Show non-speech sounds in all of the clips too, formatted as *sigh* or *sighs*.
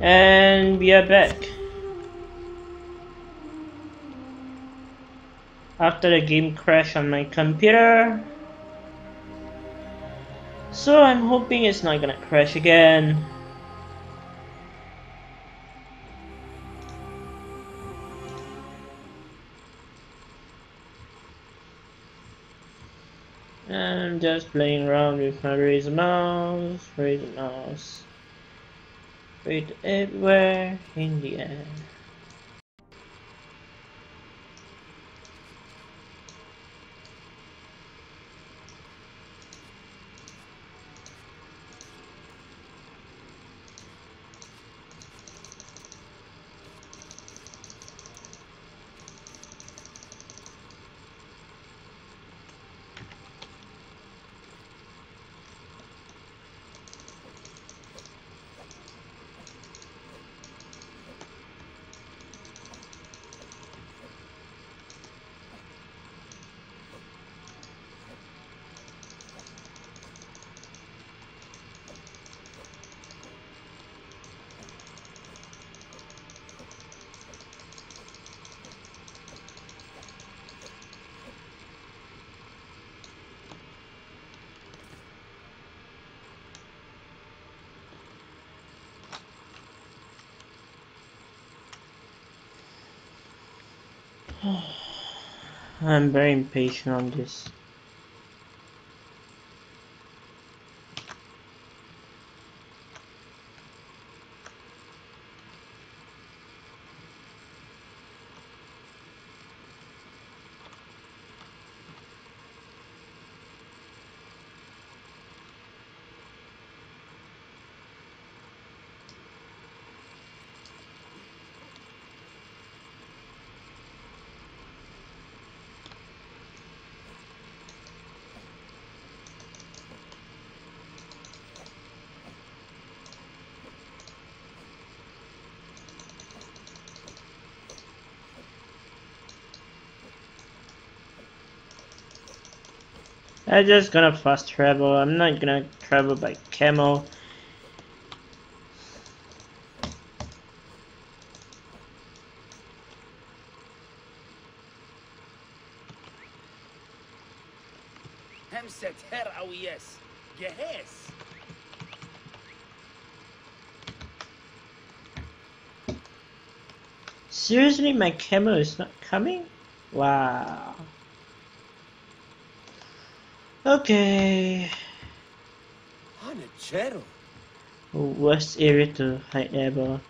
And we are back. After the game crashed on my computer. So I'm hoping it's not gonna crash again. I'm just playing around with my Razer mouse, Razer mouse. Razer everywhere in the air. I'm very impatient on this. I'm just gonna fast travel. I'm not gonna travel by camel. Seriously, my camel is not coming? Wow. Okay. Hanachero. Worst area to hide ever.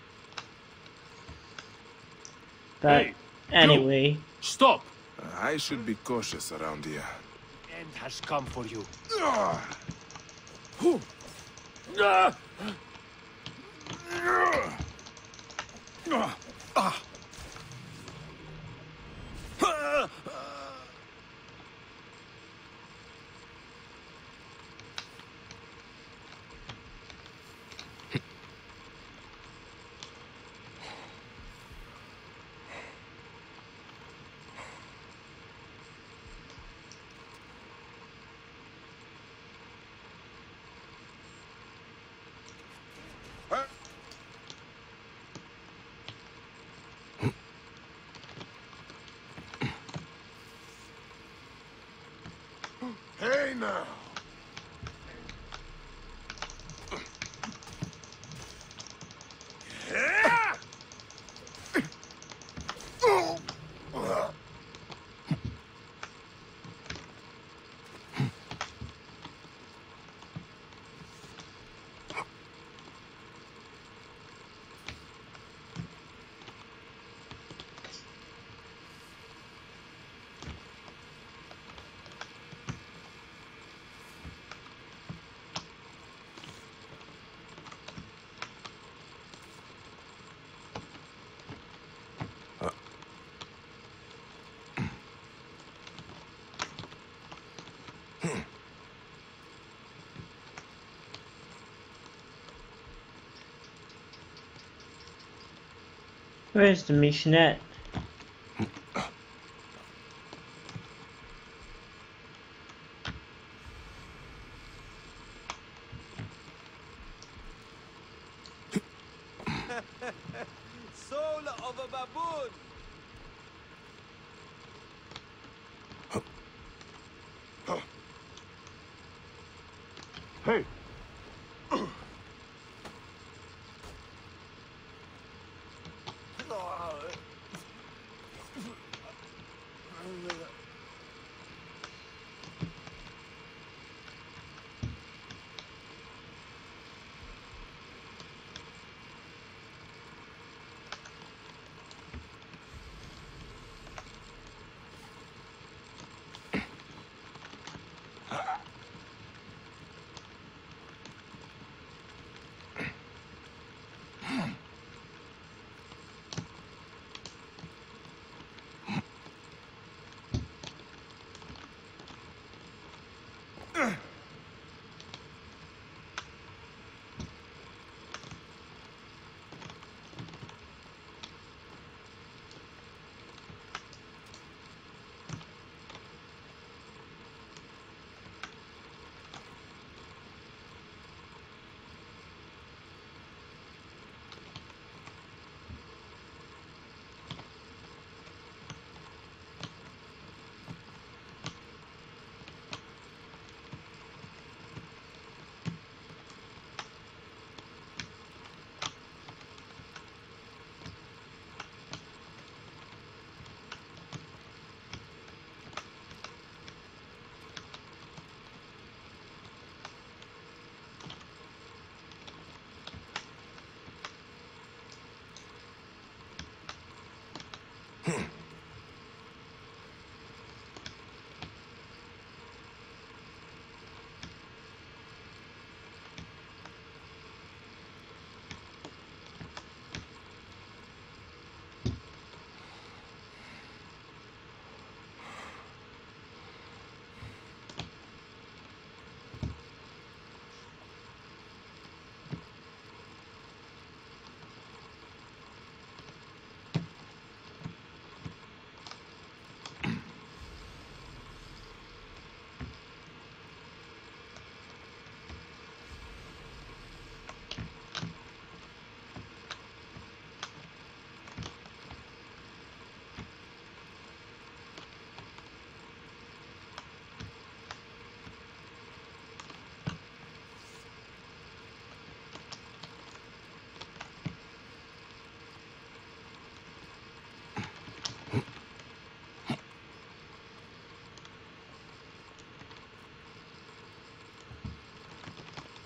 But Hey, anyway. You. Stop! I should be cautious around here. End has come for you. Ah. Ah! Ah. Hey now! Where's the missionette? soul Ugh.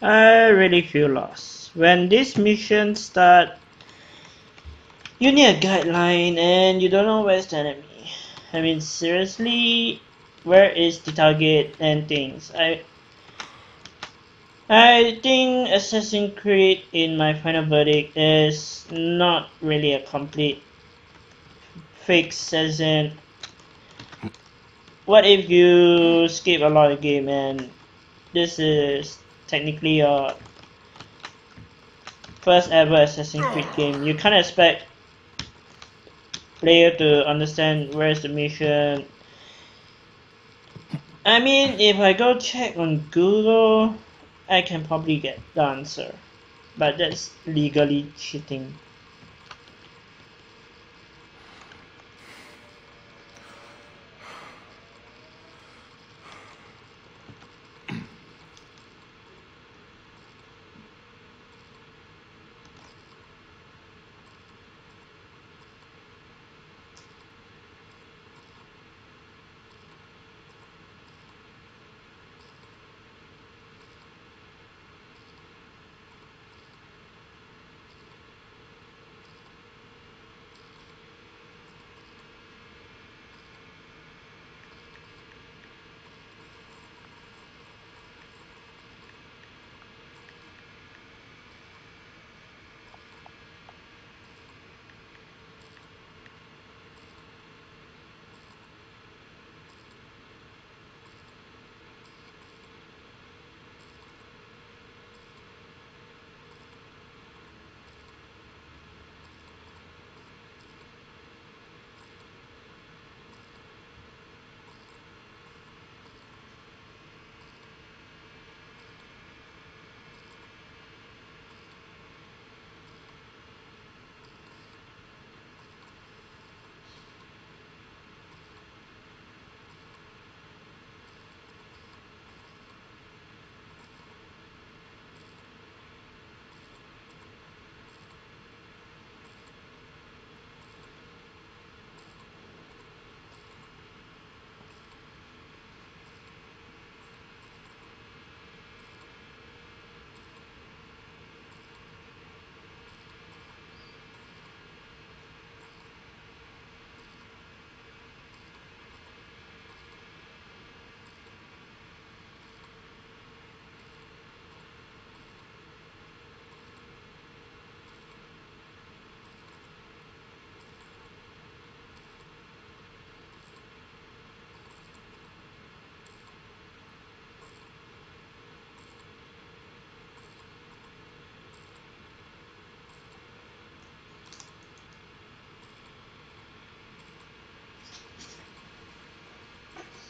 I really feel lost. When this mission start, you need a guideline and you don't know where's the enemy. I mean, seriously, where is the target and things? I I think Assassin's Creed in my final verdict is not really a complete fix as in what if you skip a lot of game and this is technically your first ever Assassin's Creed game. You can't expect player to understand where's the mission. I mean, if I go check on Google, I can probably get the answer, but that's legally cheating.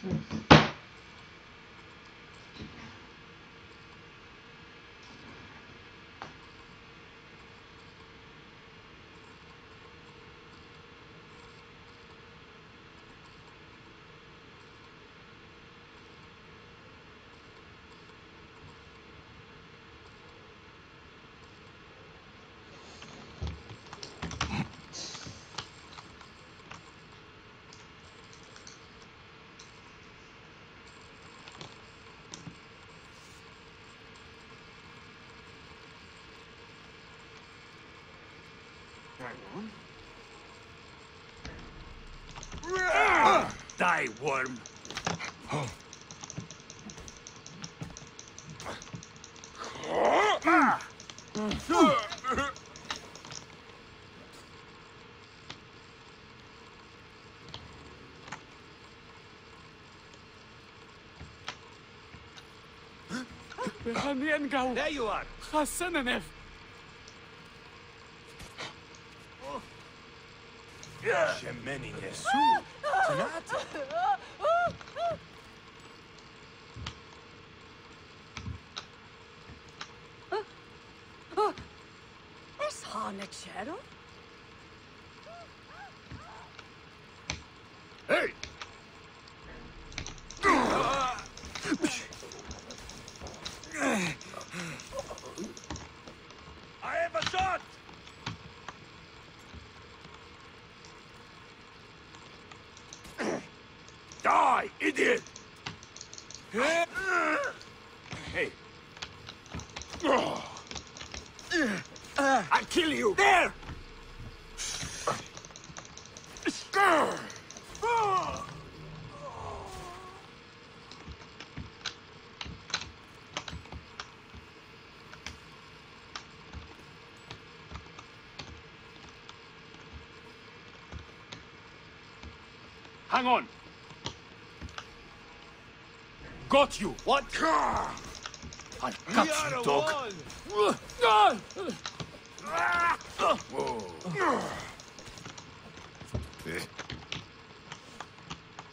hmm Worm. There you are. Hasananef. Shemeni Nesu. *laughs* Tonight. Is Hanechero? Hey! I have a shot! Die, idiot! Hey. I kill you! There! Hang on! Got you! What? I've got you, dog! *laughs*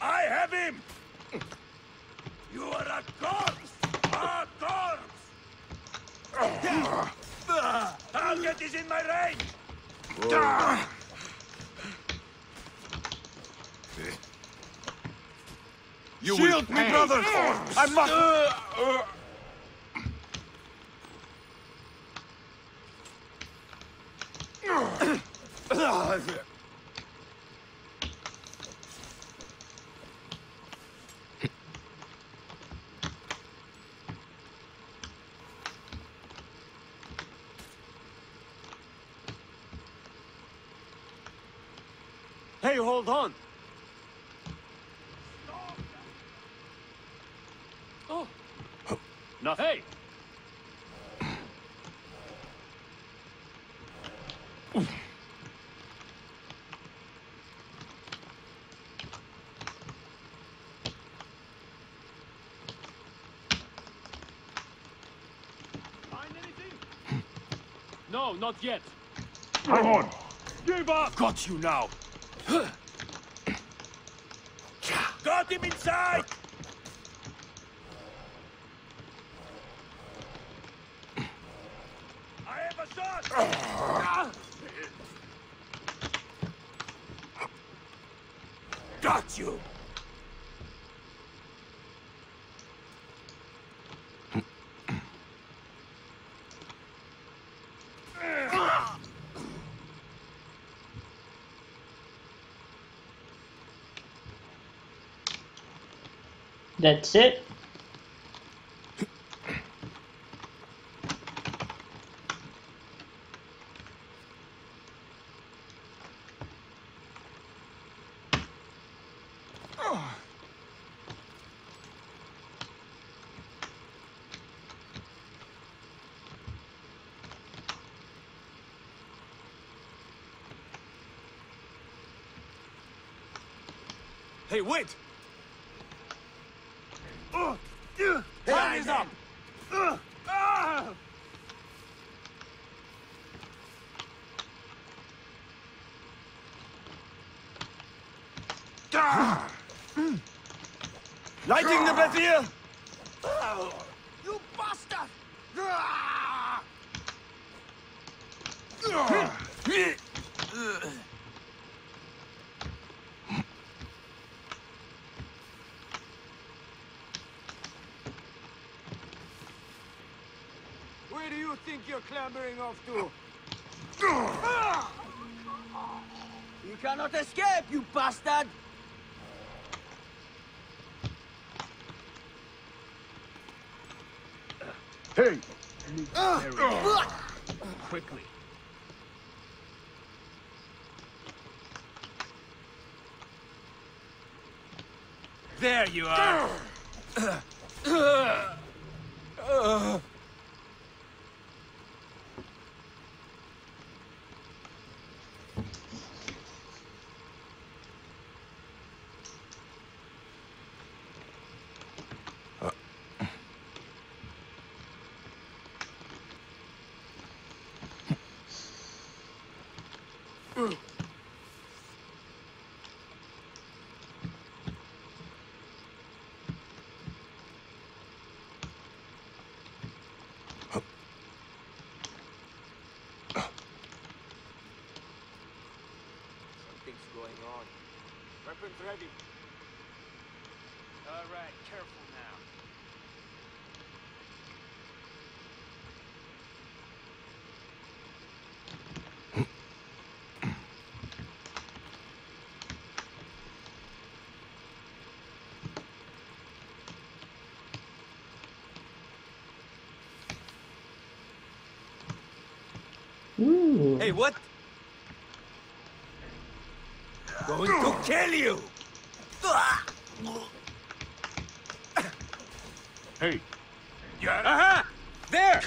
I have him! You are a corpse! A corpse! *laughs* I'll get this in my range! You Shield me, pay. brothers! I uh, uh, must... Hey, hold on! Oh! Now, hey! Find anything? No, not yet. Hang on! Give up! Got you now! Got him inside! I have a shot! Got you! That's it. Hey, wait! Time is up! Ah! The! You bastard! Where do you think you're clambering off to? You cannot escape, you bastard! Quickly. There you are. *clears throat* Ooh. Hey, what? Going to kill you! Hey, Yeah. Aha! There!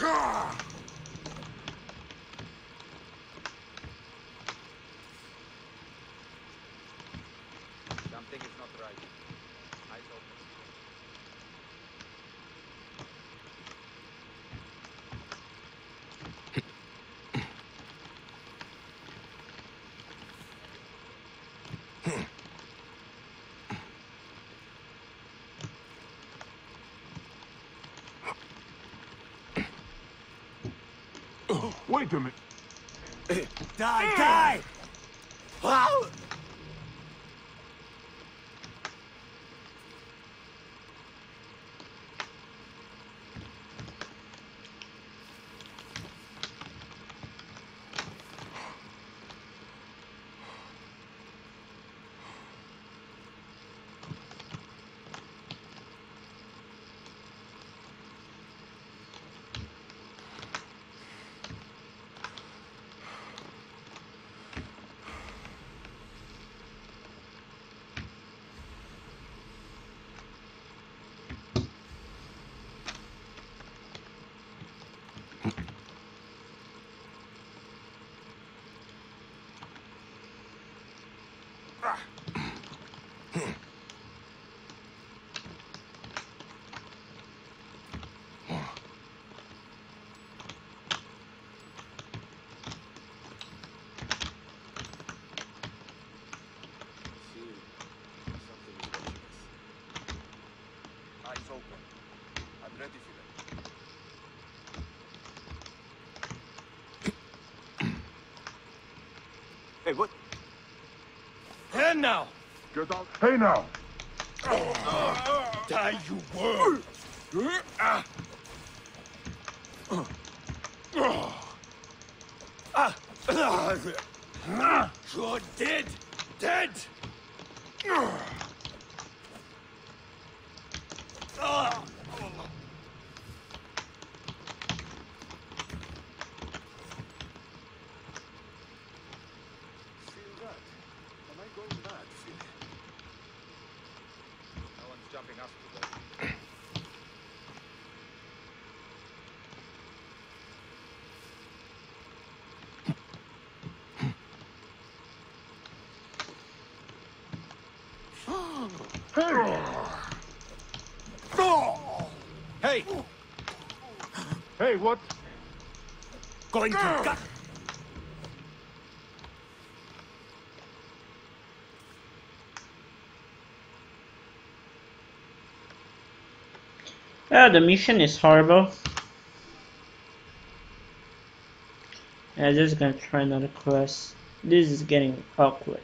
Die, die! Wow! Eyes open. I'm ready for them. Hey, what? Hand now! Get out. Hey now. Die, you worm! You're dead! Dead! Feel that? Am I going mad, Phil? No one's jumping us today. Hey! Hey, what? Going to gut! Yeah, the mission is horrible. I'm just gonna try another quest. This is getting awkward.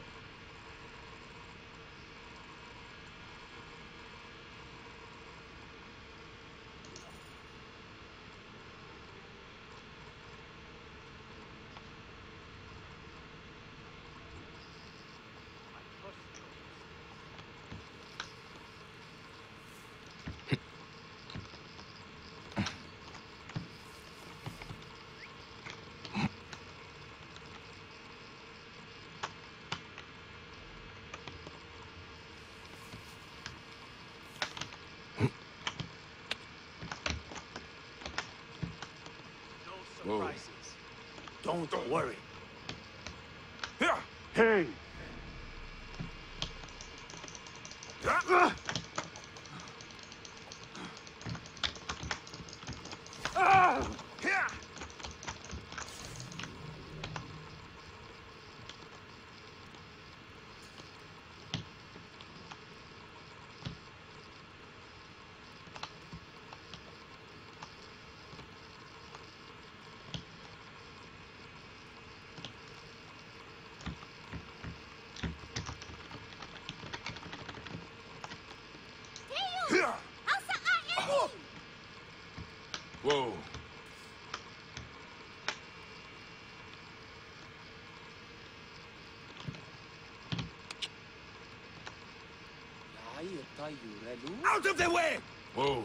Out of the way! Whoa.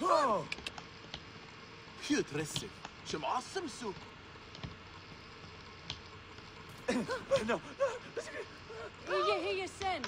Oh! Cute recipe. Some awesome soup. *coughs* no, no. Here, you hear your son?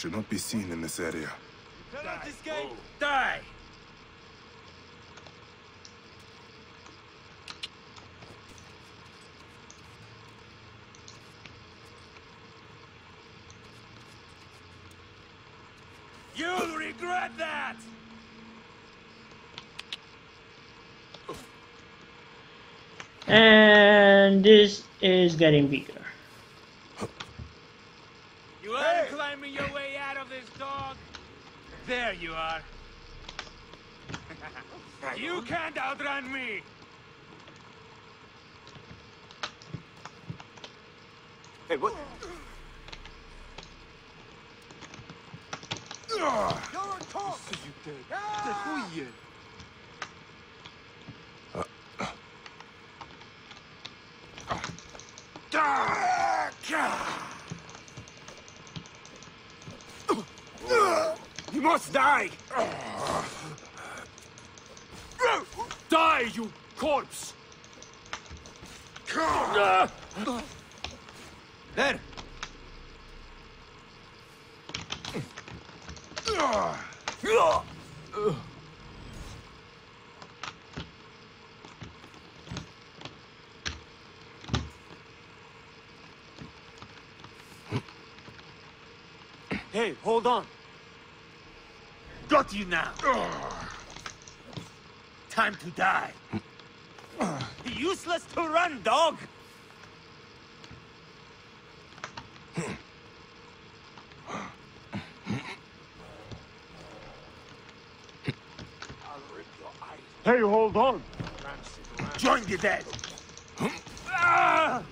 should not be seen in this area. cannot escape die You'll regret that! And this is getting bigger. You are climbing your way out of this dog. There you are. you can't outrun me. Hey, what? You're top! Ah! Must die! Die, you corpse! There! Hey, hold on. You now. Time to die. Useless to run, dog. Hey, hold on. Join the dead. Ah!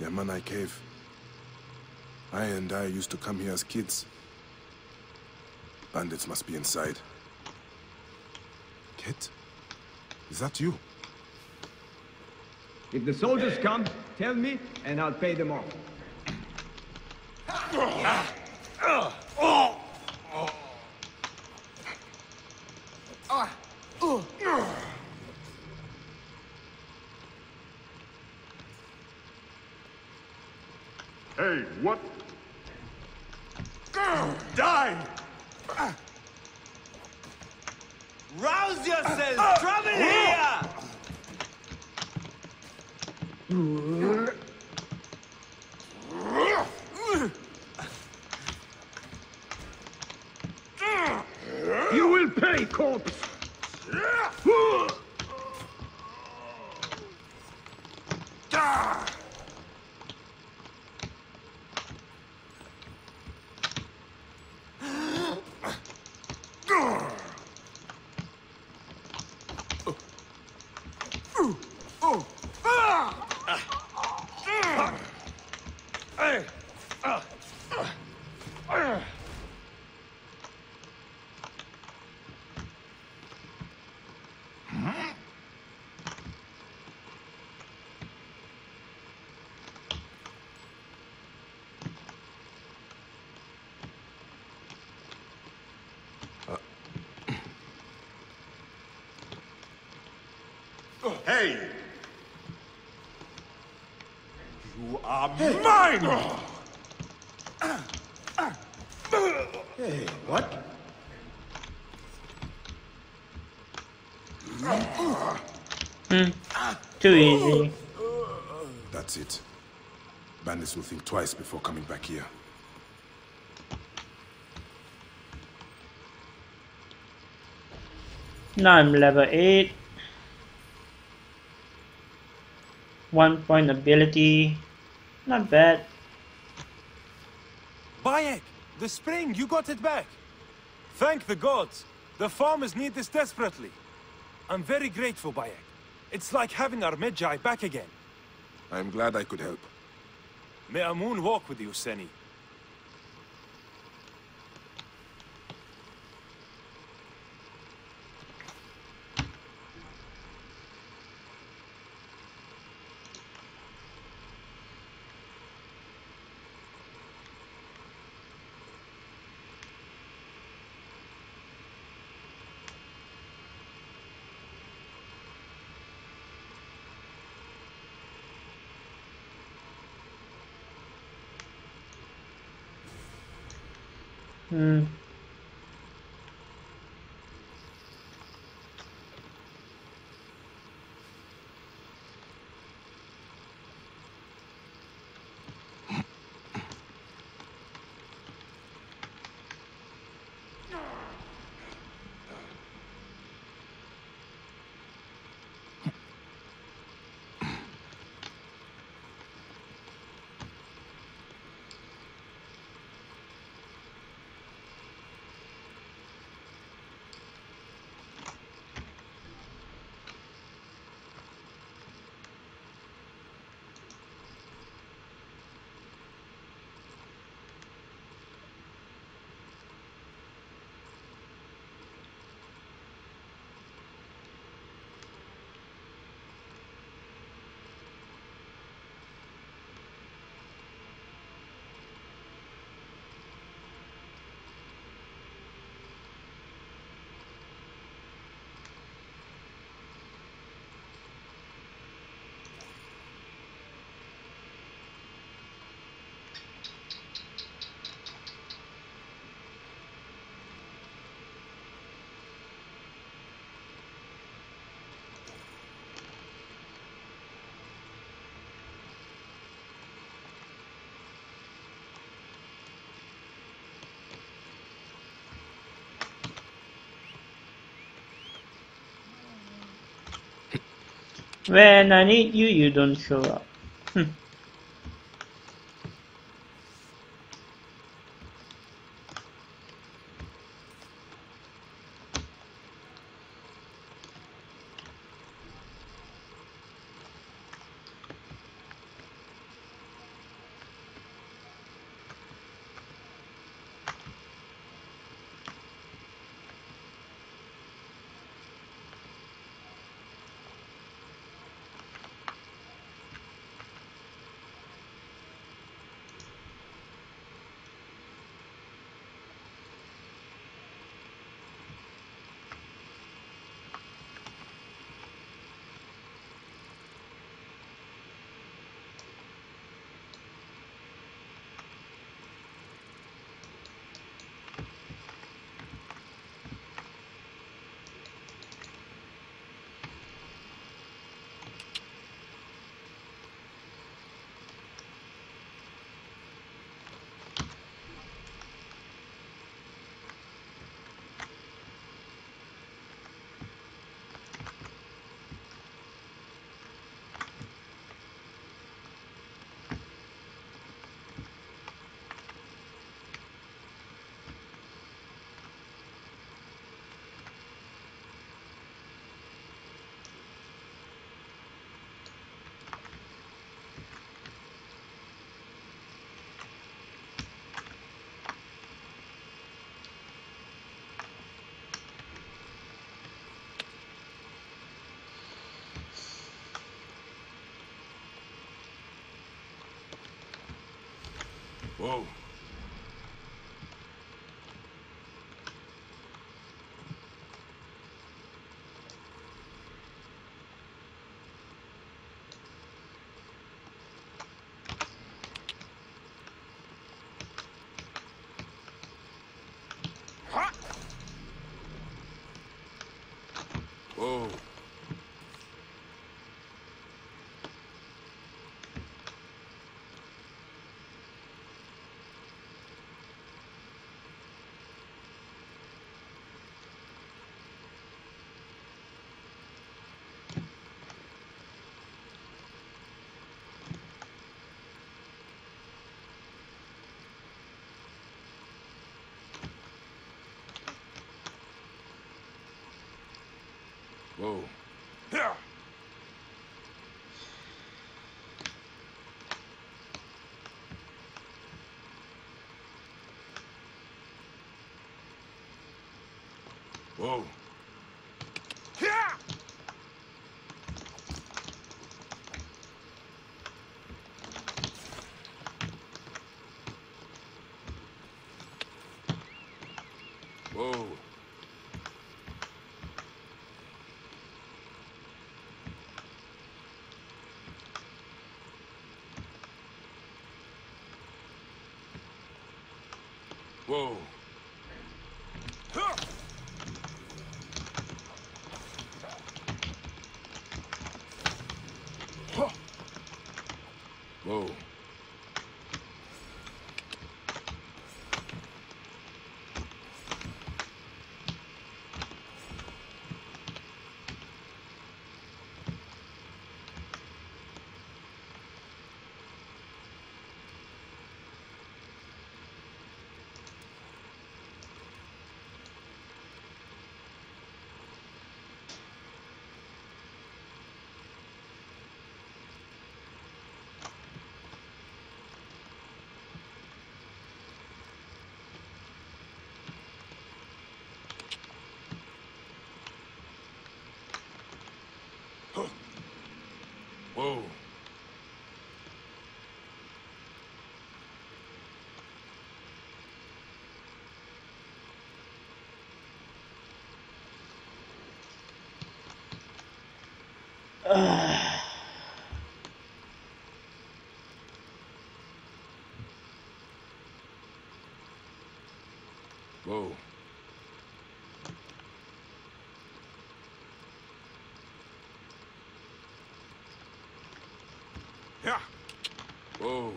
Yamanai Cave. I and I used to come here as kids. Bandits must be inside. Kit? Is that you? If the soldiers come, tell me, and I'll pay them off. *laughs* Ah! Hey, what? Die! Rouse yourselves! Trouble here! You will pay, corpse! Hey! You are mine! Oh. Hey, what? Hmm. Too easy. That's it. Bandits will think twice before coming back here. Now I'm level 8. One point ability. Not bad. Bayek! The spring, you got it back! Thank the gods! The farmers need this desperately. I'm very grateful, Bayek. It's like having our Medjay back again. I'm glad I could help. May Amun walk with you, Seni. Hmm. When I need you, you don't show up. Whoa. Whoa. Whoa. Yeah. Whoa. Yeah. Whoa. Whoa. Huh. Huh. Whoa. Whoa. *sighs* Whoa. Yeah. Whoa.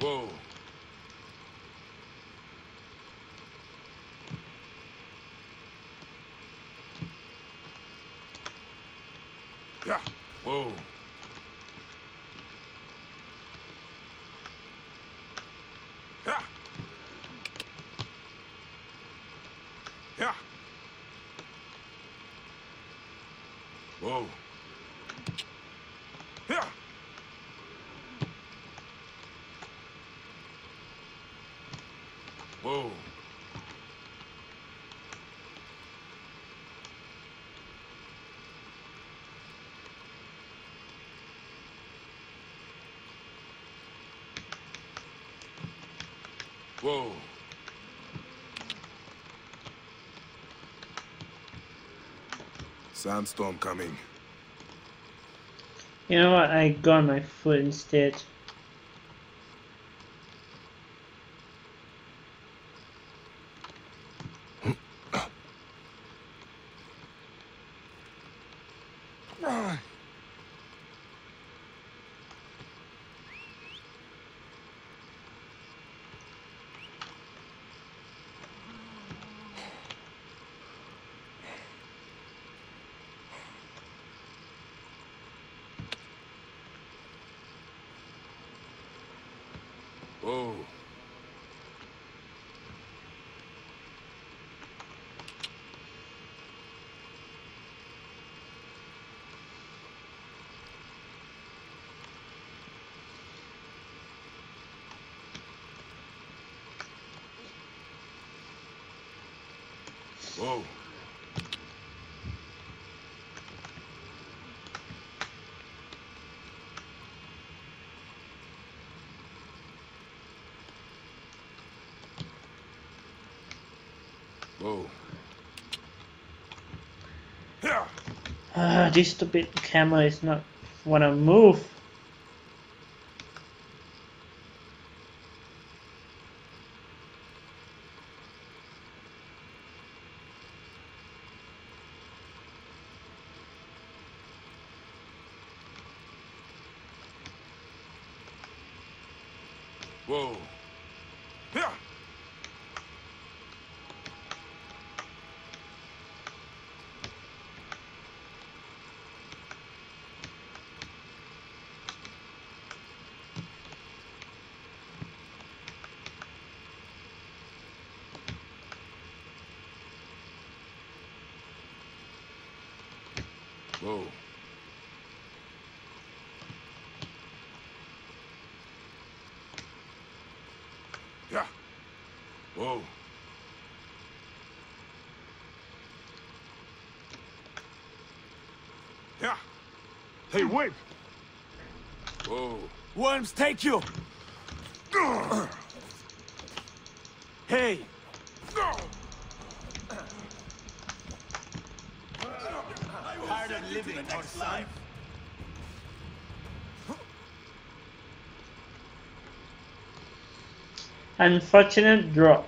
Whoa. Whoa. Yeah. Yeah. Whoa. Yeah. Whoa. Whoa. Sandstorm coming. You know what? I got my foot instead. Whoa. Whoa. Whoa. Ah, this stupid camera is not wanna move. Whoa. Yeah. Whoa. Yeah. Whoa. Yeah. Hey, wait! Whoa. Worms take you! Hey! Tired of living on life? Unfortunate drop.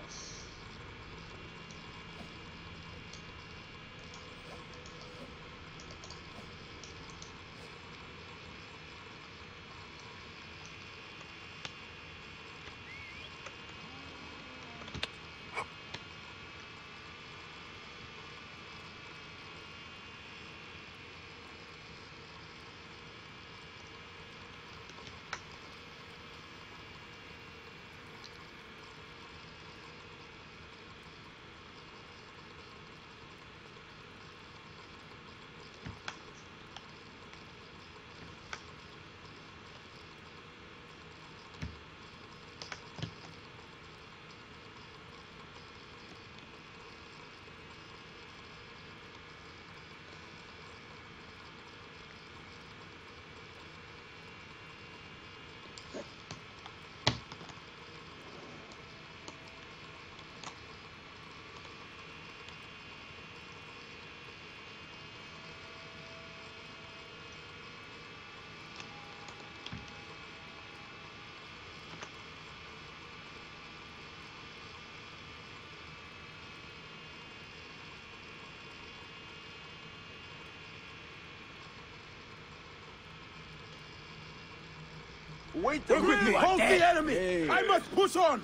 Wait Work with me! Hold the enemy! I must push on!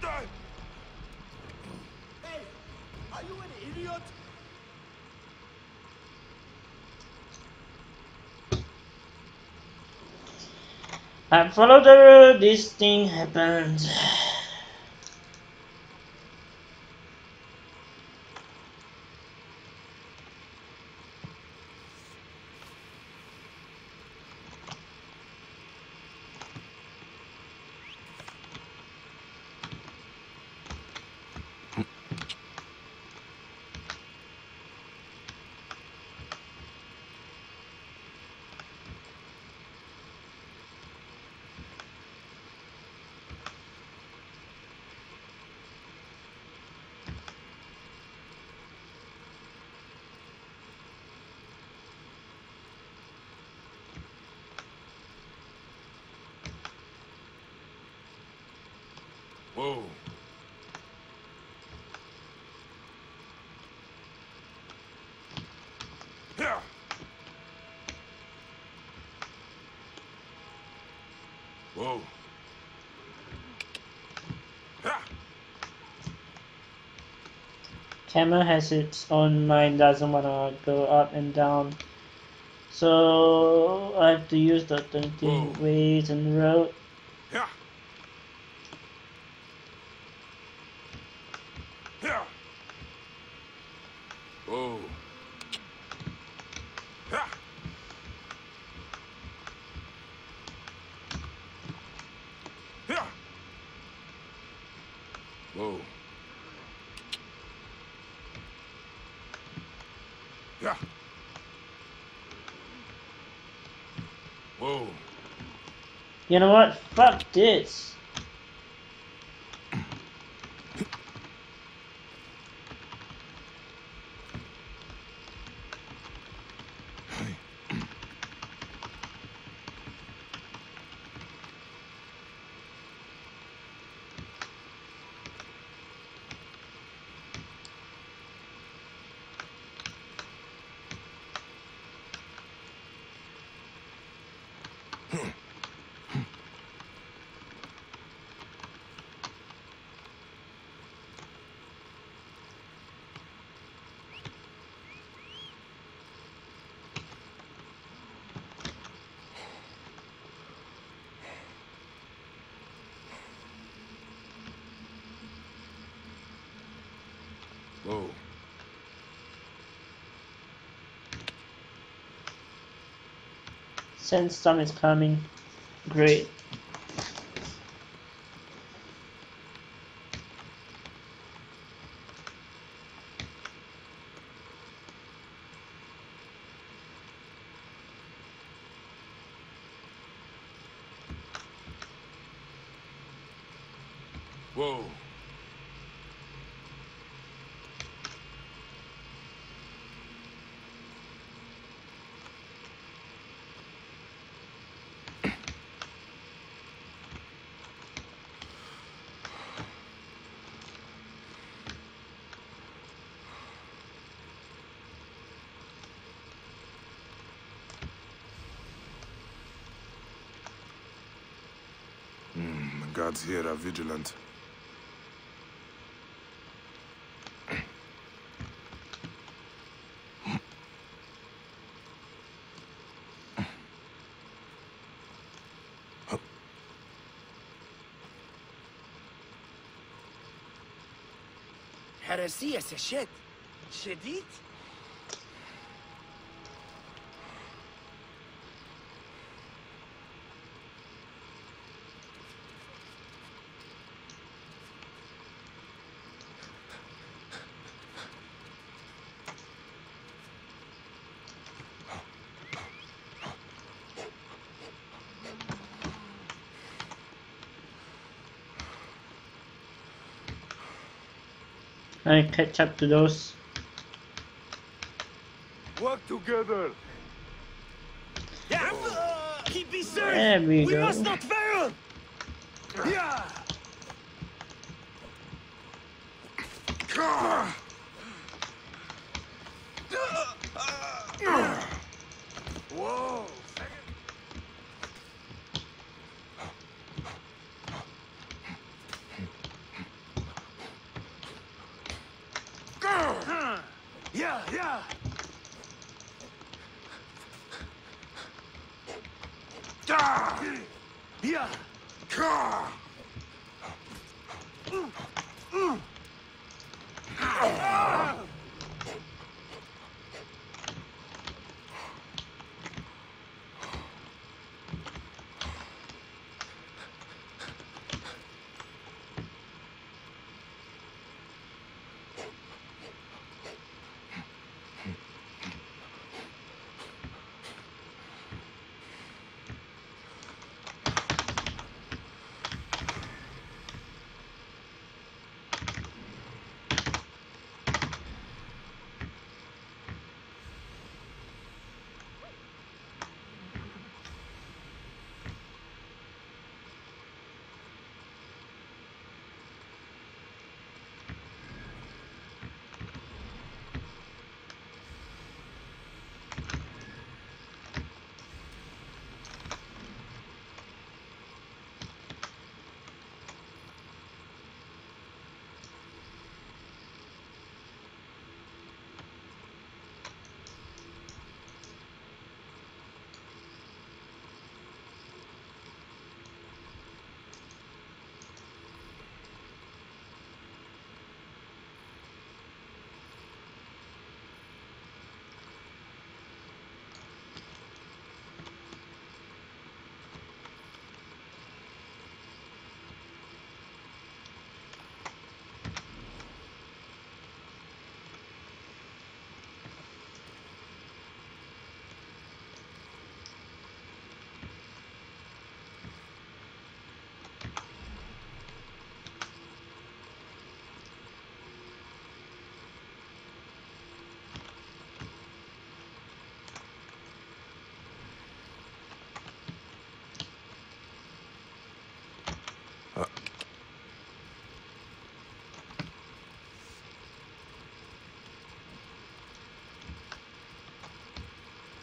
Hey! Are you an idiot? I follow the road, this thing happened. Whoa. Yeah. Whoa. Yeah. Camera has its own mind, doesn't wanna go up and down. So I have to use the alternative Whoa. Hmm. ways and road. Yeah. Yeah. Whoa. Yeah. Yeah. Whoa. Yeah. Whoa. You know what? Fuck this. Whoa. Sandstorm is coming. Great. Whoa Hmm, the guards here are vigilant. هرسية سشت شديد I catch up to those. Work together. Keep me safe! There we we go.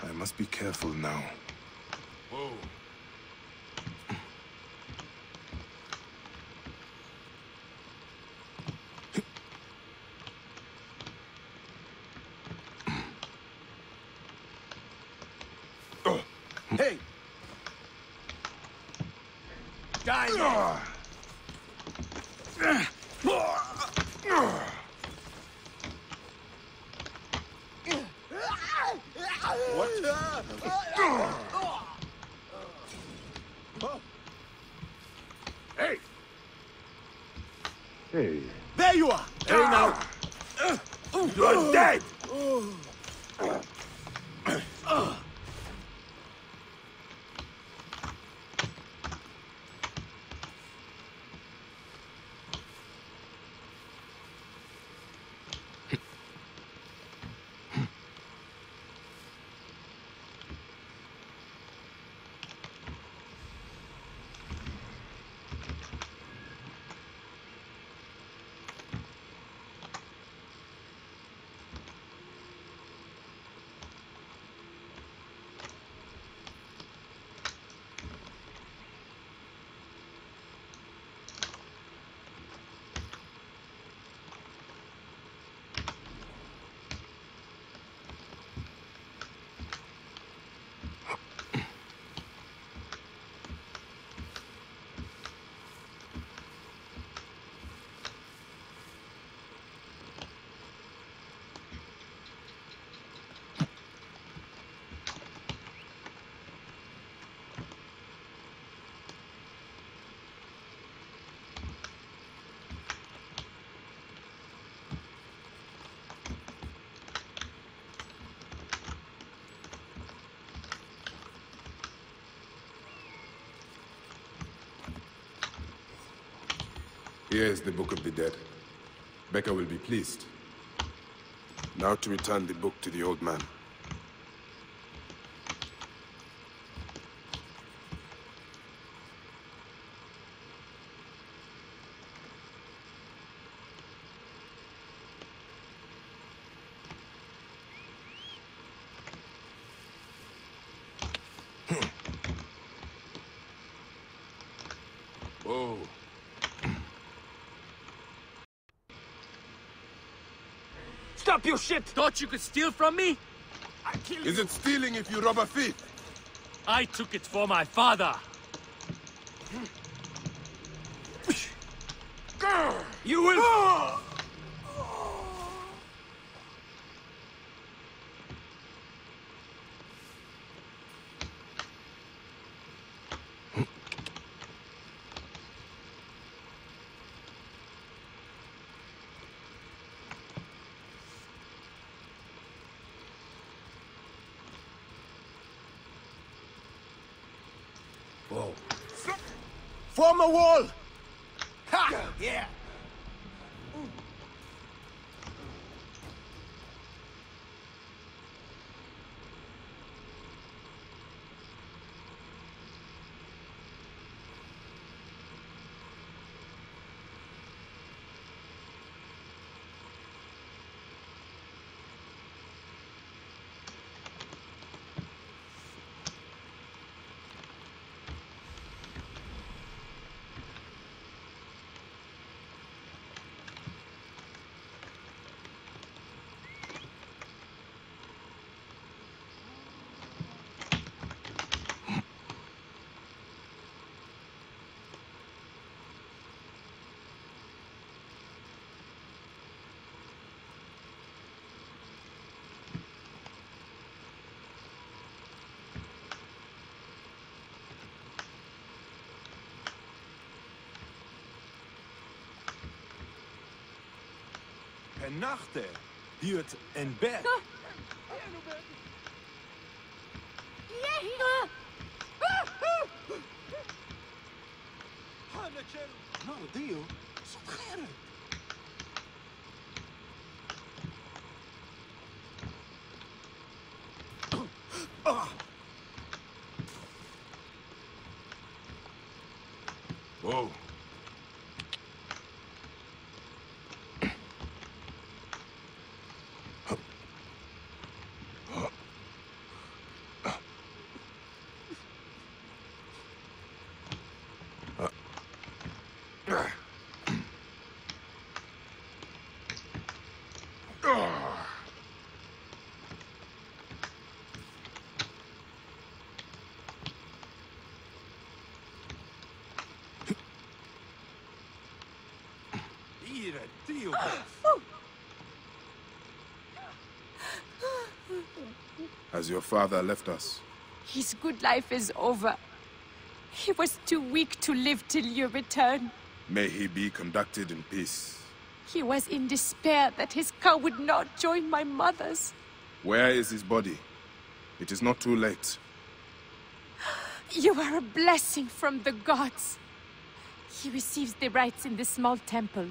I must be careful now. Whoa. Hey! Die! Hey! Hey. There you are! Hey now! You're dead! Here is the Book of the Dead. Becca will be pleased. Now to return the book to the old man. Whoa. Stop your shit! Thought you could steal from me? I kill Is it stealing if you rob a thief? I took it for my father. You will... Whoa. A wall! en nachten. duurt en bed. Ah. Nou, a Zo'n So Theogef. Has your father left us? His good life is over. He was too weak to live till you return. May he be conducted in peace. He was in despair that his ka would not join my mother's. Where is his body? It is not too late. You are a blessing from the gods. He receives the rites in the small temple.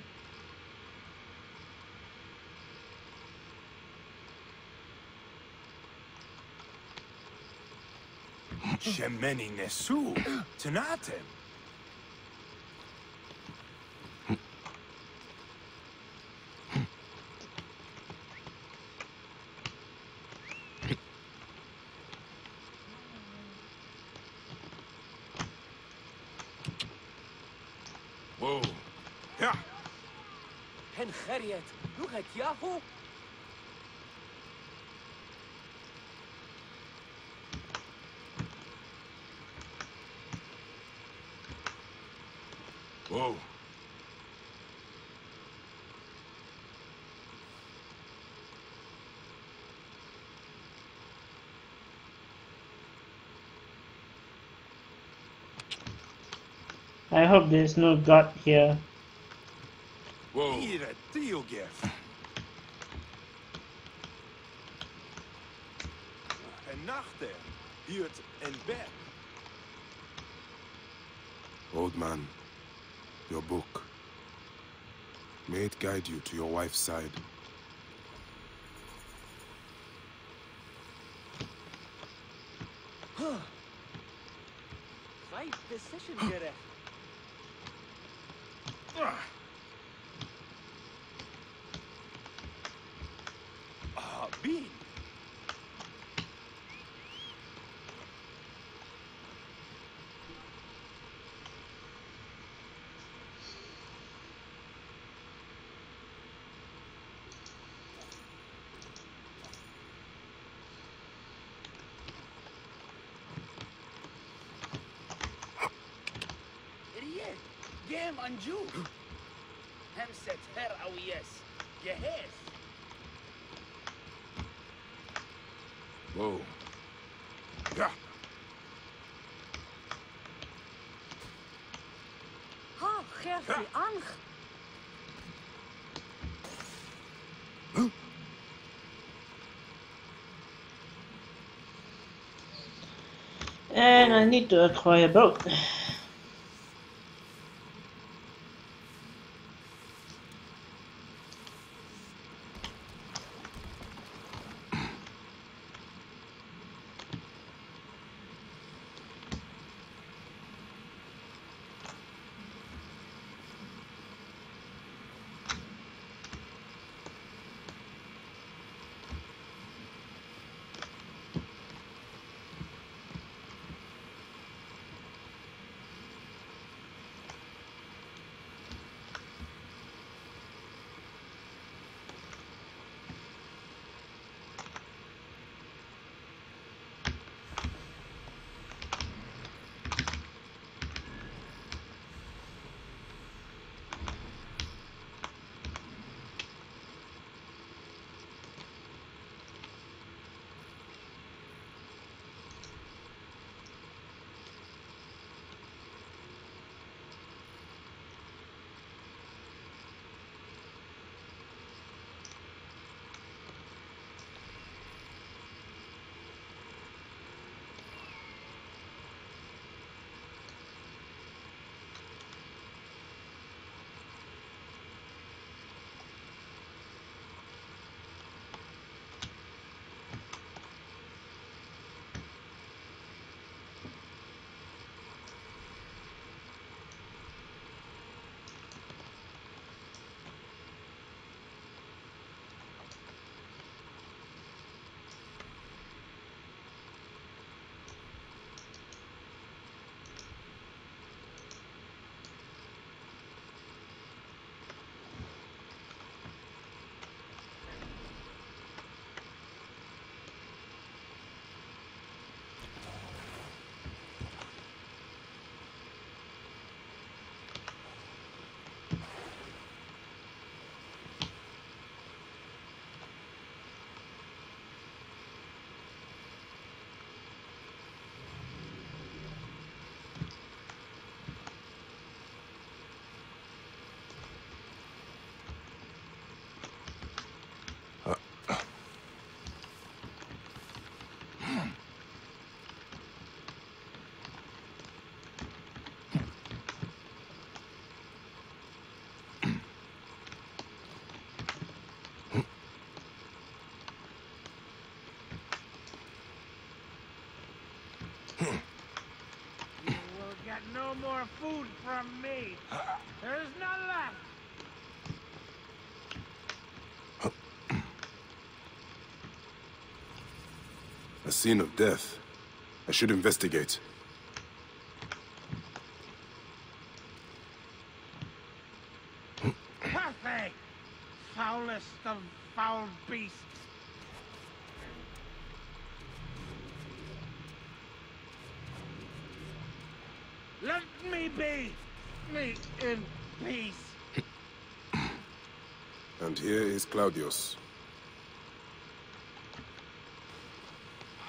Shemeni Nesu. Tanatem. Whoa. Yeah. Hen Chariot, Luchat Yahu. Whoa. I hope there's no god here. Whoa. Ira Theogef. En nachter. Hiert en bed. Old man, your book. May it guide you to your wife's side. Fight decision gerecht. Ah, Bean. Idiot. Gam Anju. Hemset Her Awiyes. Gehes. Whoa. Yeah. Oh, Gertie, Ang. And I need to acquire a boat. No more food from me. There is none left. A scene of death. I should investigate. Claudius.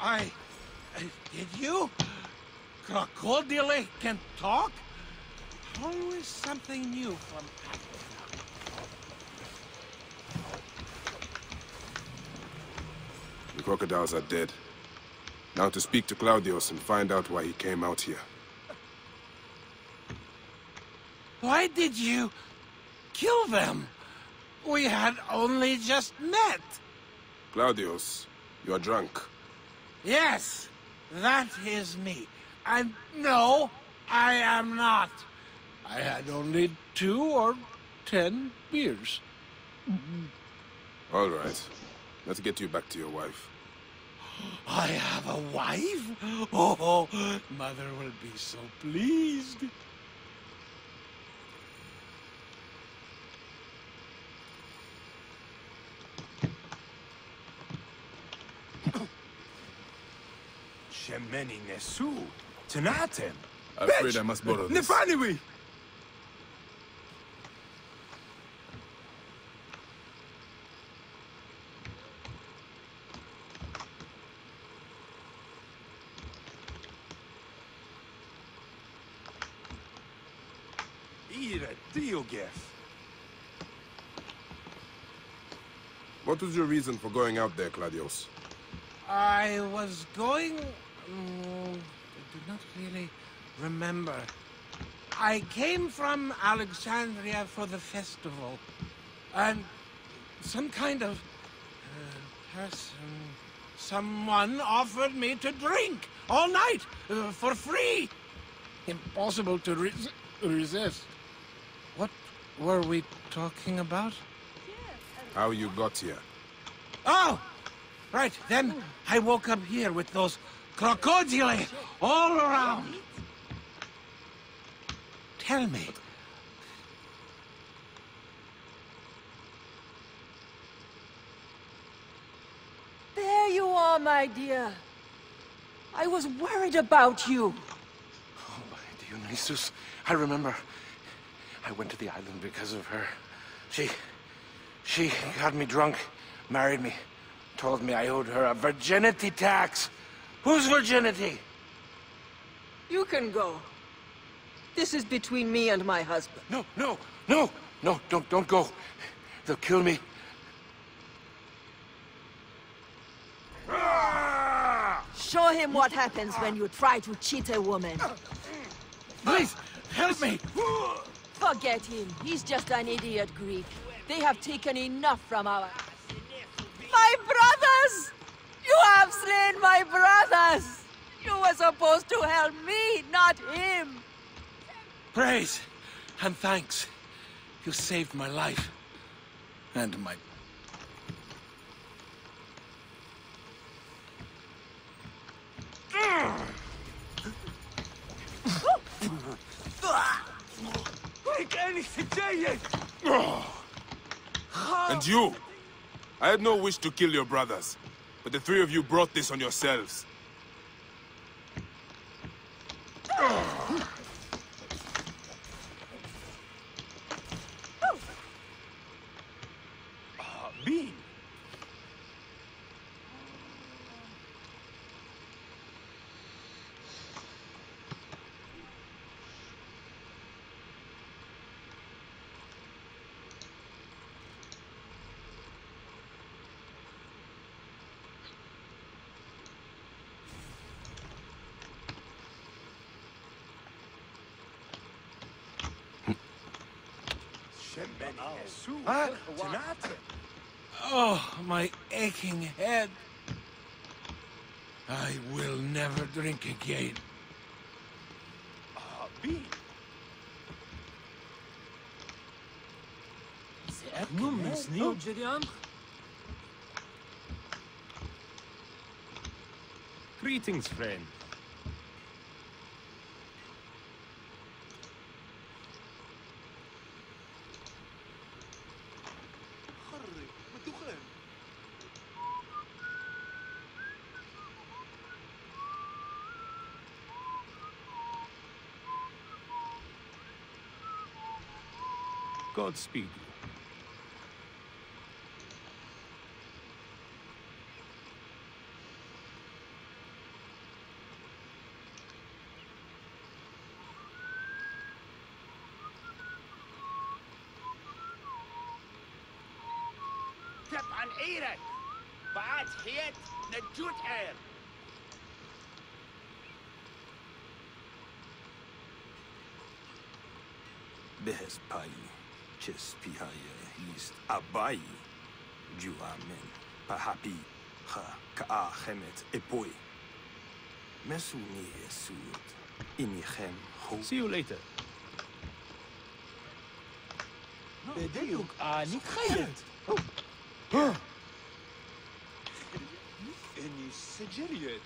I... uh, Did you? Crocodile can talk? Always something new from The crocodiles are dead. Now to speak to Claudius and find out why he came out here. Why did you kill them? We had only just met. Claudius, you are drunk. Yes, that is me. And no, I am not. I had only two or ten beers. All right. Let's get you back to your wife. I have a wife? Oh, mother will be so pleased. Shemeni Nesu. Tanatem. I'm afraid I must borrow this. Nefaniwi! Ira Diogef. What was your reason for going out there, Claudius? I was going. Mm, I do not really remember. I came from Alexandria for the festival, and some kind of uh, person, someone offered me to drink all night uh, for free. Impossible to res- resist. What were we talking about? How you got here? Oh, right. Then I woke up here with those crocodile all around. Tell me. There you are, my dear. I was worried about you. Oh, my Dionysus. I remember. I went to the island because of her. She. She got me drunk, married me, told me I owed her a virginity tax. Whose virginity? You can go. This is between me and my husband. No, no, no, no, don't, don't go. They'll kill me. Show him what happens when you try to cheat a woman. Please, help me. Forget him. He's just an idiot Greek. They have taken enough from our... My brothers! You have slain my brothers! You were supposed to help me, not him! Praise and thanks. You saved my life. And my... And you? I had no wish to kill your brothers, but the three of you brought this on yourselves. Ah, Bean. Shemeni Huh? Tonight? Oh, my aching head. I will never drink again. Uh, B. Oh, Greetings, friend. Godspeed you. Tap aan Erik. Baat heet de doet er. Chess pihaya yist abai. Jua men pahapi ha ka'a hemet epoi. Mesuni esud inichem ho. See you later. בדיוק, אני חיית. איני סג'ריית.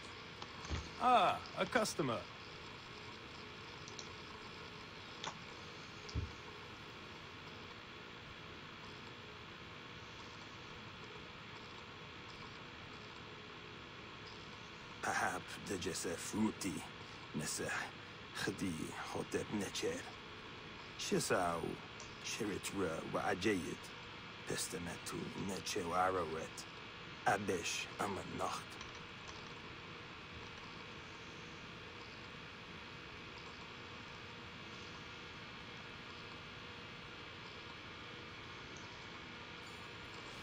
אה, הקסטומר. جسف موتي مسح خدي حطب نتشر شساو شرت را و عجید پستمه تو نچه و عروت. عبش اما نخت.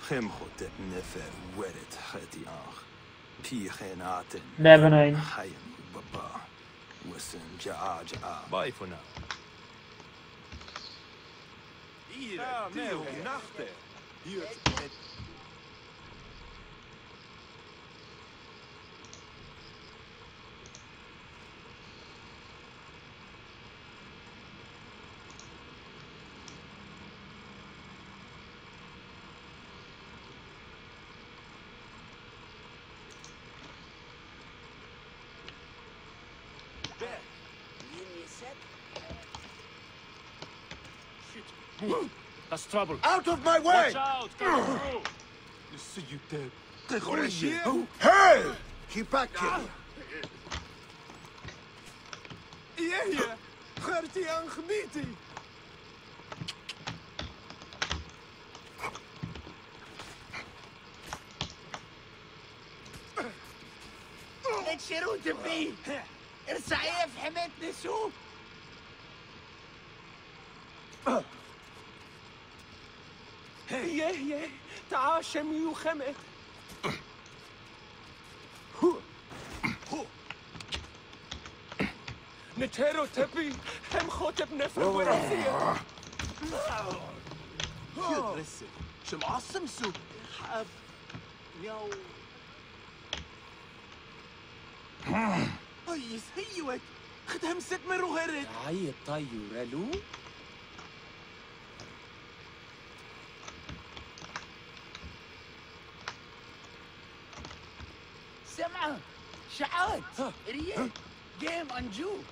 خم خطب نفر ورد خدی آخ. Khati ach. Pi khenaten. Lebanon. Baba. Wesen ja'a ja'a. Bye for now. Hier, Theo, Theo, nachte. Hier, *gasps* That's trouble. Out of my way! Watch out! Come through! You see you dead. Tegorie. Hey! Keep back here. Yeah, Gertie aan genieten. نتشروا تبي. ارسعيف حمد نسو. يحيى تعاشى ميو خمت. نتهرو تبي هم خوتب نفر ورسية شم عصم سو حب. ياو. ايس هيوت. خد همسة مرو هرد عيط طيو رالو What? Huh. Idiot! Huh? Game You.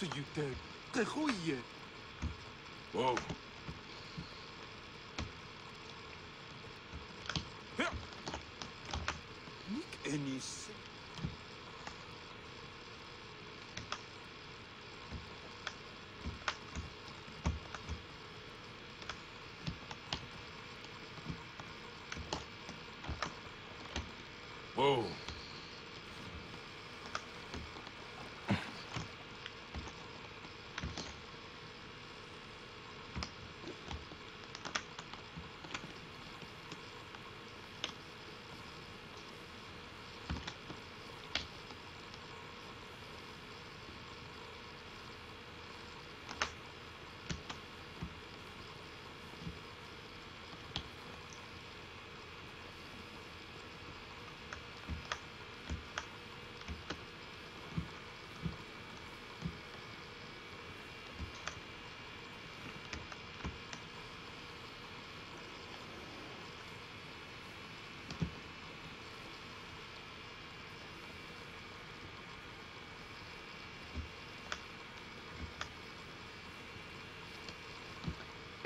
سجنتك خويا واو.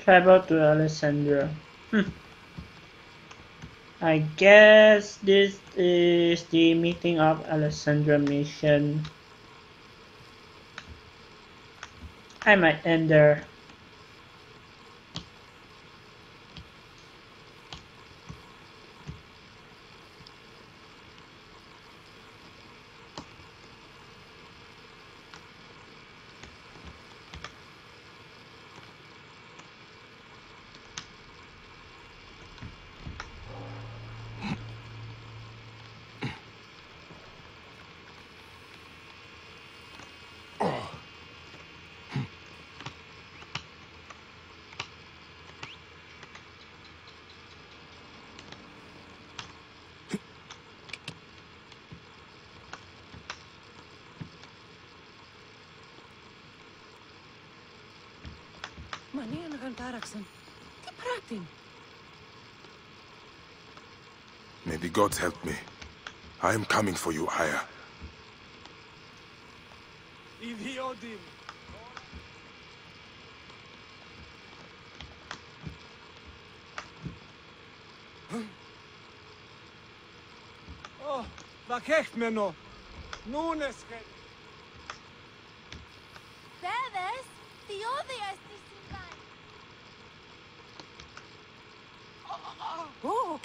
Travel to Alexandria. Hmm. I guess this is the meeting of Alexandria mission. I might end there. αν τάραξαν. Τι πράτην. May the gods help me. I am coming for you, Aya. Idiodin! Oh, vad käkt med nå. Nun är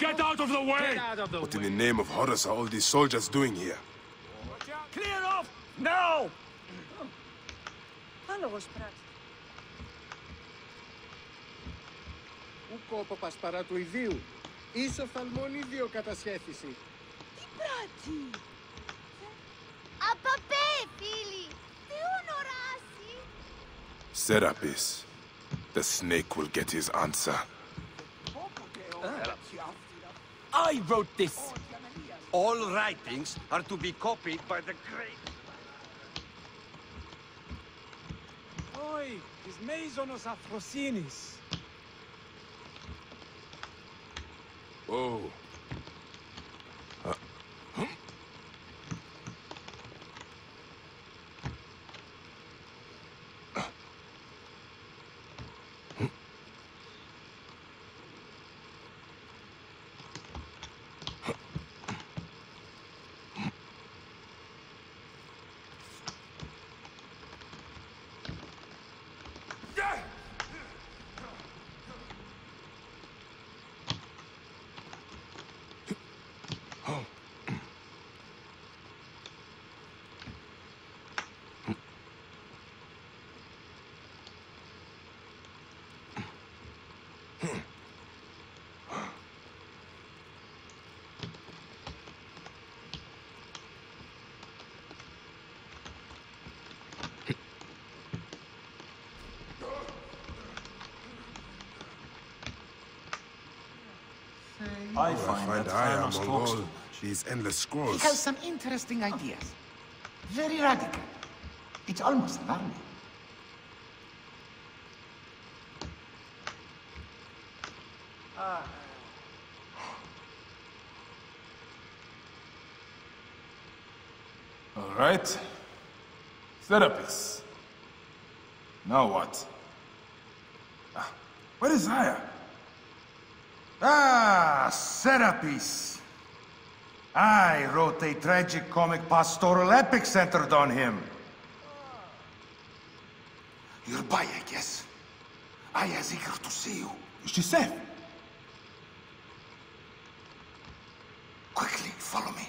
Get out of the way! What in the name of Horus are all these soldiers doing here? Clear off! Now! Άλογος πράτη. Ούκο παπασπαρά του ιδίου. Ίσο φαλμονίδιο κατασχέθηση. Τι πράτη. Απαπέ, φίλοι. Τι ονοράσει. Serapis. The snake will get his answer. I wrote this. All writings are to be copied by the great... Oi, is Maisonos Afrosinis. Oh, I I find, find that I am among all these endless He scrolls. has some interesting ideas. Very radical. It's almost alarming. All right. Serapis, Now what? Ah, where is Aya? Ah, Serapis. I wrote a tragic comic pastoral epic centered on him. You're Bayek, yes? Aya's eager to see you. She safe? Quickly, follow me.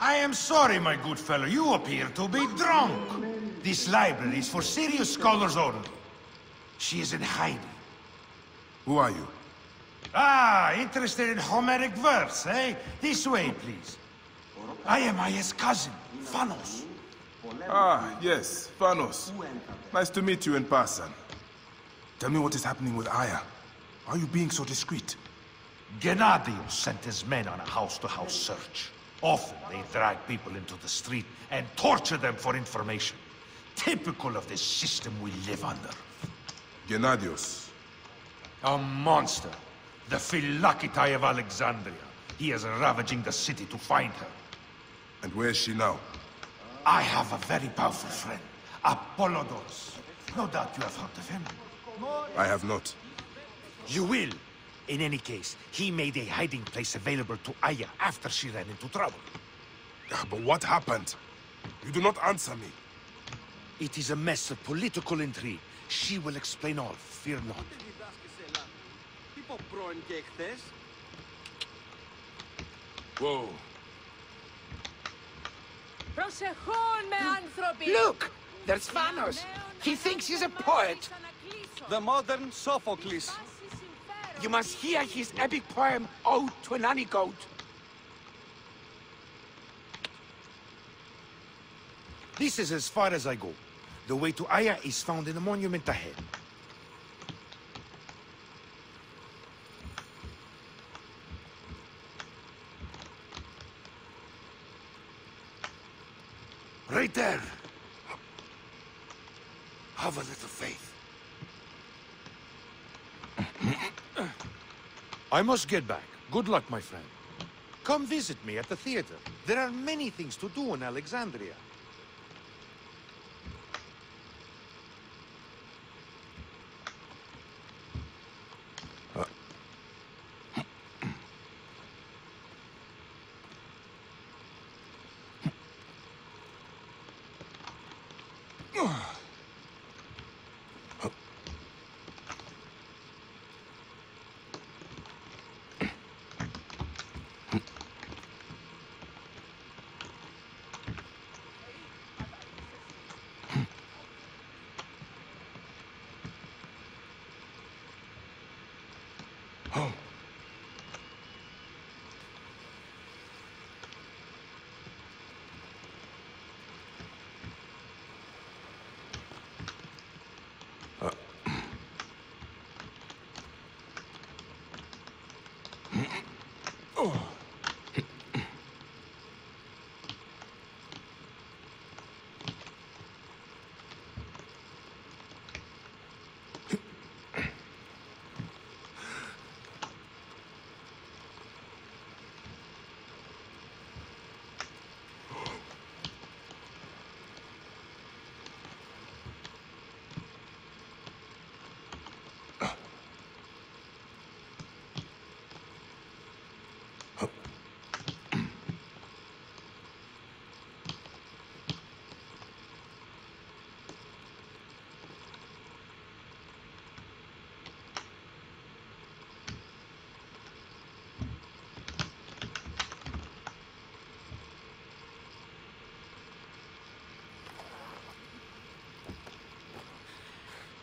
I am sorry, my good fellow. You appear to be drunk. This library is for serious scholars only. She is in hiding. Who are you? Ah, interested in Homeric verse, eh? This way, please. I am Aya's cousin, Phanos. Ah, yes, Phanos. Nice to meet you in person. Tell me what is happening with Aya. Are you being so discreet? Gennadios sent his men on a house-to-house search. Often they drag people into the street and torture them for information. Typical of the system we live under. Gennadios. A monster. The Phylakitai of Alexandria. He is ravaging the city to find her. And where is she now? I have a very powerful friend, Apollodorus. No doubt you have heard of him. I have not. You will. In any case, he made a hiding place available to Aya after she ran into trouble. Ah, But what happened? You do not answer me. It is a mess of political intrigue. She will explain all, fear not. Whoa. Look! There's Phanos! He thinks he's a poet! The modern Sophocles. You must hear his epic poem, Ode to an Anecdote. This is as far as I go. The way to Aya is found in the monument ahead. Right there. Have a little faith. I must get back. Good luck, my friend. Come visit me at the theater. There are many things to do in Alexandria.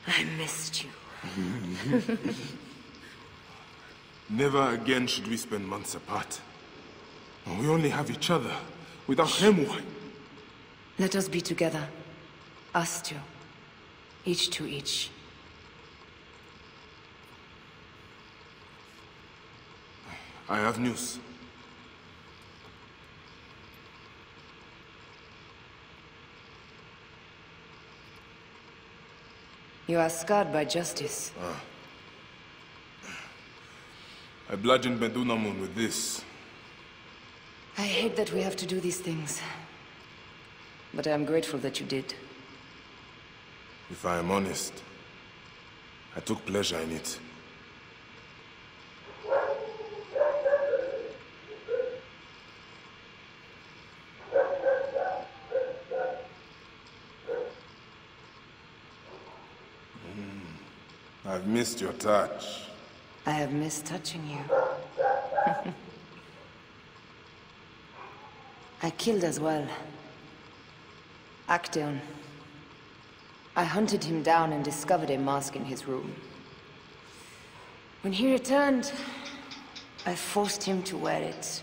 I missed you. *laughs* Never again should we spend months apart. We only have each other. Without him, why? Let us be together. Us two. Each to each. I have news. You are scarred by justice. Ah. I bludgeoned Medunamun with this. I hate that we have to do these things. But I am grateful that you did. If I am honest, I took pleasure in it. Mm, I've missed your touch. I have missed touching you. *laughs* I killed as well. Actaeon. I hunted him down and discovered a mask in his room. When he returned, I forced him to wear it.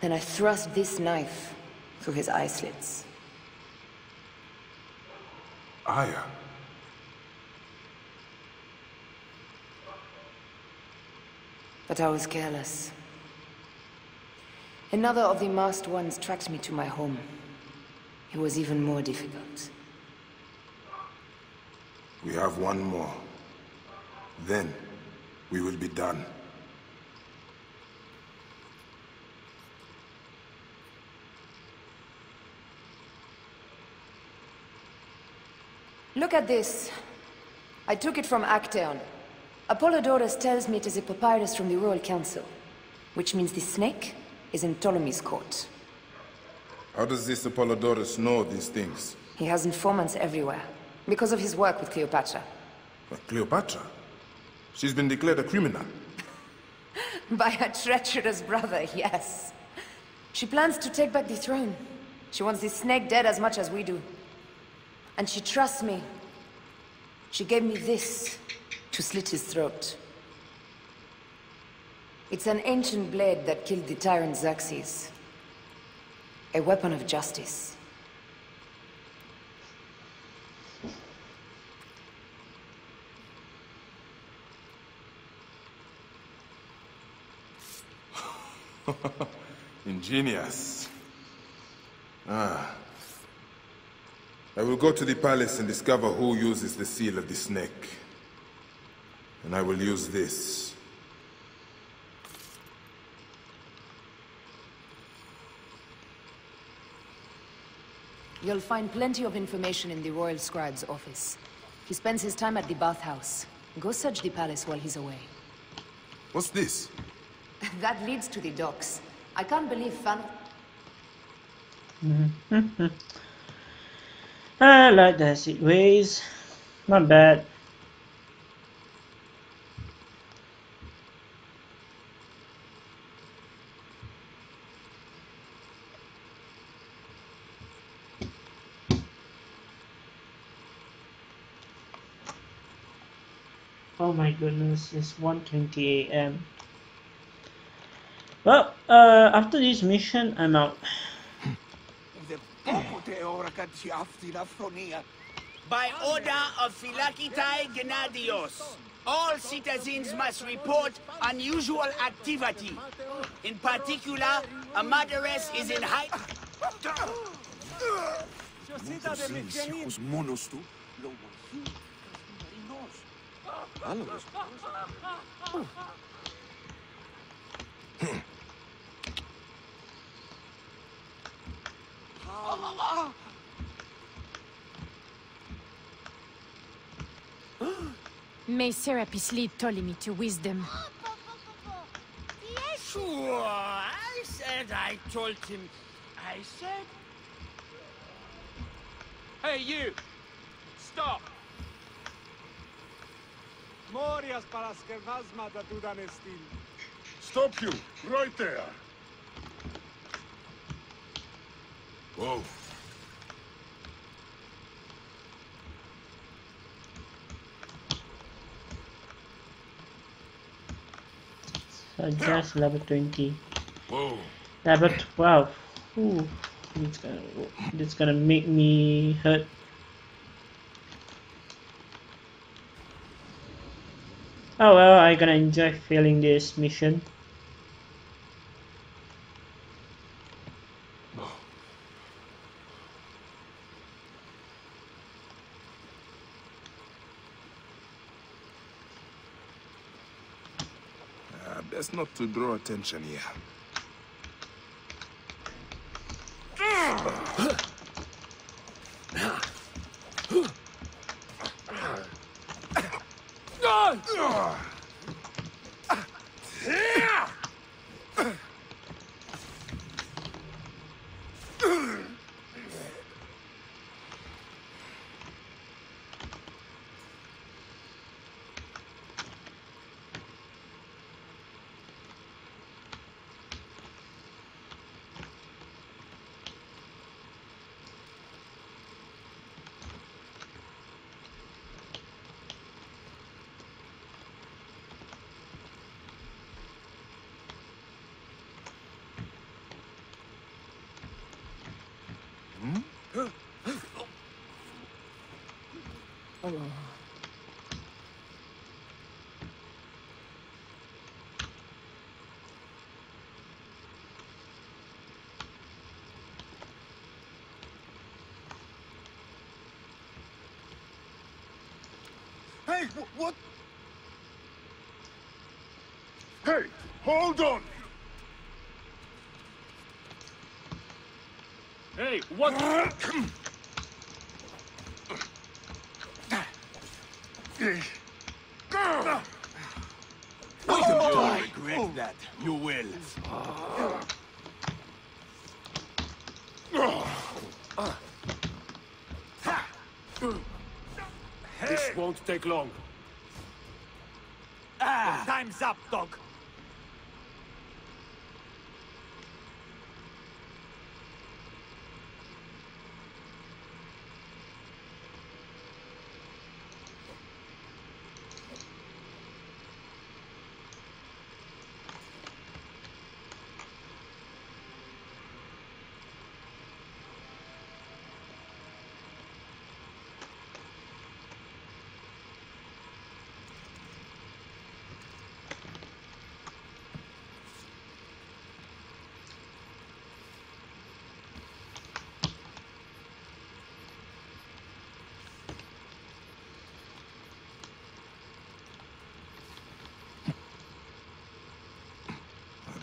Then I thrust this knife through his eye slits. Aya. But I was careless. Another of the masked ones tracked me to my home. It was even more difficult. We have one more. Then, we will be done. Look at this. I took it from Actaeon. Apollodorus tells me it is a papyrus from the Royal Council. Which means the snake is in Ptolemy's court. How does this Apollodorus know these things? He has informants everywhere. Because of his work with Cleopatra. But Cleopatra? She's been declared a criminal. *laughs* By her treacherous brother, yes. She plans to take back the throne. She wants this snake dead as much as we do. And she trusts me. She gave me this to slit his throat. It's an ancient blade that killed the tyrant Xerxes. A weapon of justice. *laughs* Ingenious. Ah. I will go to the palace and discover who uses the seal of the snake. And I will use this. You'll find plenty of information in the Royal Scribe's office. He spends his time at the bathhouse. Go search the palace while he's away. What's this? *laughs* that leads to the docks. I can't believe Fan... *laughs* I like the acid ways. Not bad. Oh my goodness, it's 1.20 a.m. Well, uh, after this mission, I'm out. By order of Phylakitai Gennadios, all citizens must report unusual activity. In particular, a murderess is in high... Oh. oh. May Serapis lead Ptolemy to wisdom. Sure, I said I told him. I said... Hey, you! Stop! Morias para da Stop you! Right there! Whoa. So just level 20. Whoa. Level 12. Ooh, it's gonna, it's gonna make me hurt Oh well, I'm gonna enjoy failing this mission. Uh, best not to draw attention here. Hey, wh- what? Hey, hold on! Hey, what? I regret that. You will. This won't take long. Ah, time's up, dog. Oh,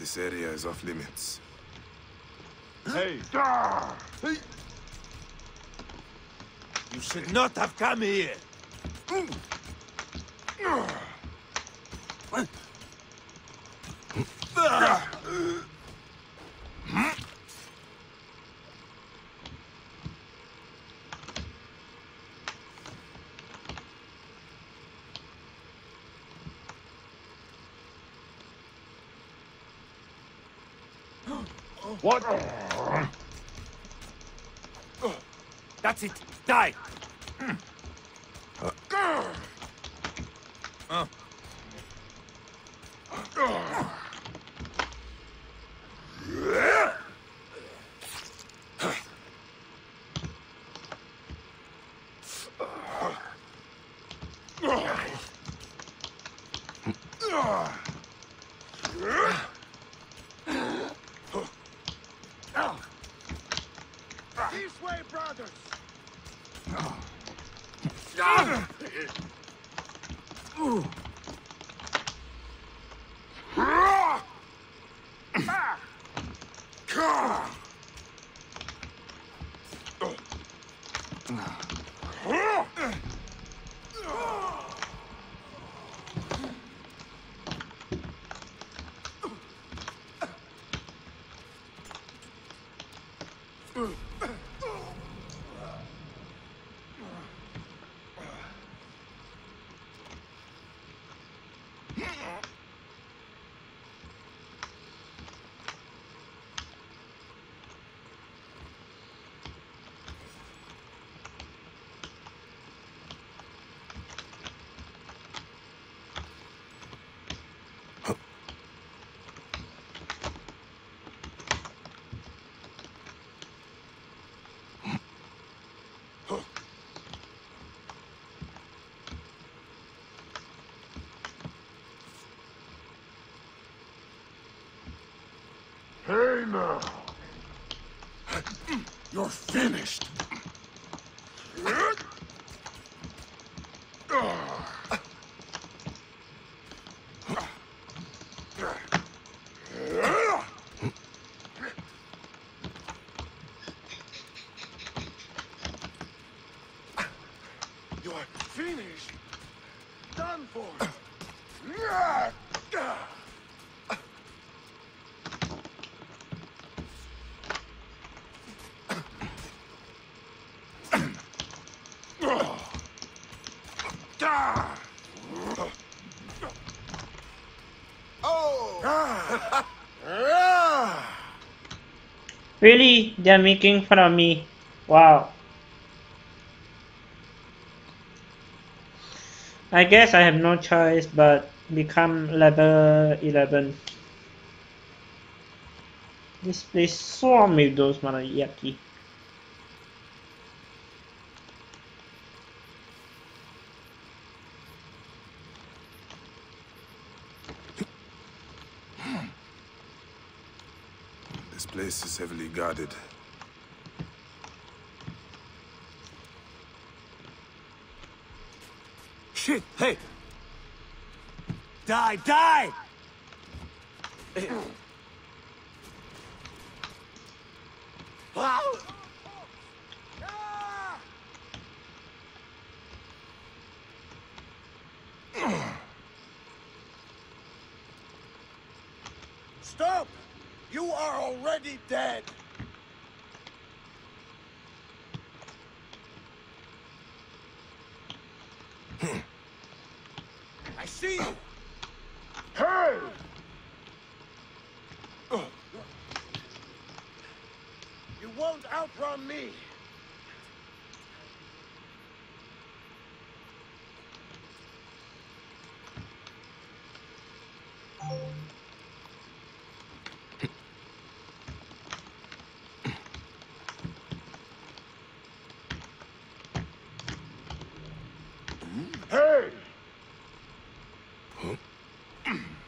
this area is off limits. Hey! You should not have come here. What? That's it. Die. は。Hey now! You're finished! You are finished! Done done for. Really? They're making fun of me. Wow. I guess I have no choice but become level 11. This place swarm with those manayaki. This place is heavily guarded. Shit! Hey! Die! Die! *clears throat* Wow! Stop! You are already dead! I see you! Hey! You won't outrun me! Hey!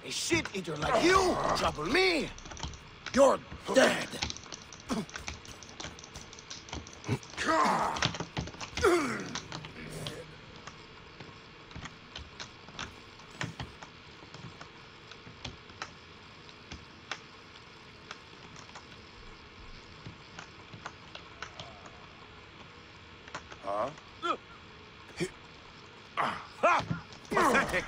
A shit like you trouble me! You're dead! Huh? Ha! Pathetic!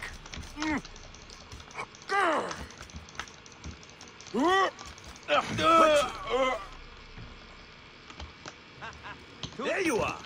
There you are!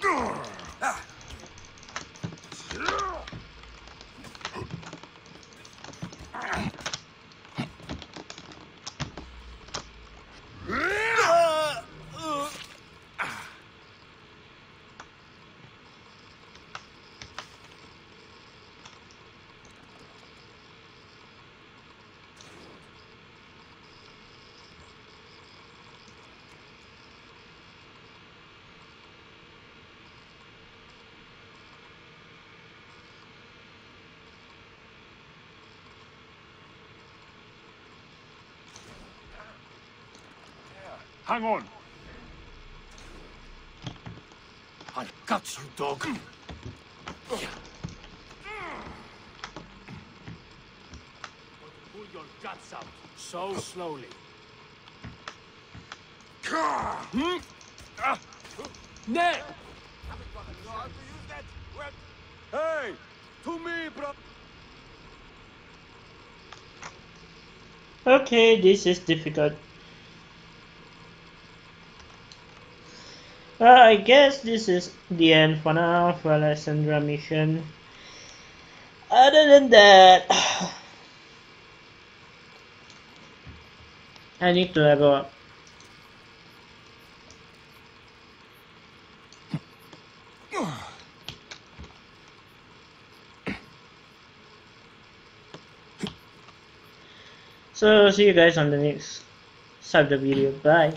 Hang on. I'll gut you, dog. Pull your guts out. So slowly. Hmm? There! Hey! To me, bro! Okay, this is difficult. Well, I guess this is the end for now for Alexandria mission. Other than that, *sighs* I need to level up. So, see you guys on the next of the video. Bye.